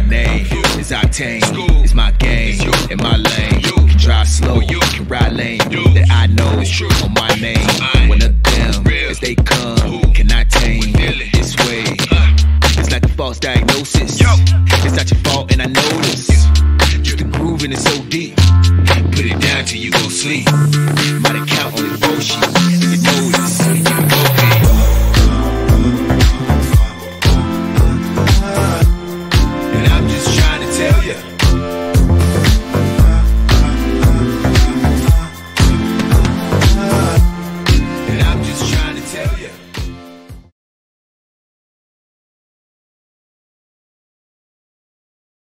my name is Octane. It's my game and my lane. You can drive slow, you can ride lane. That I know is true on my name. One of them as they come, can I tame this way? It's like a false diagnosis. It's not your fault, and I know this. Just the grooving is so deep. Put it down till you go sleep. Might account on devotion.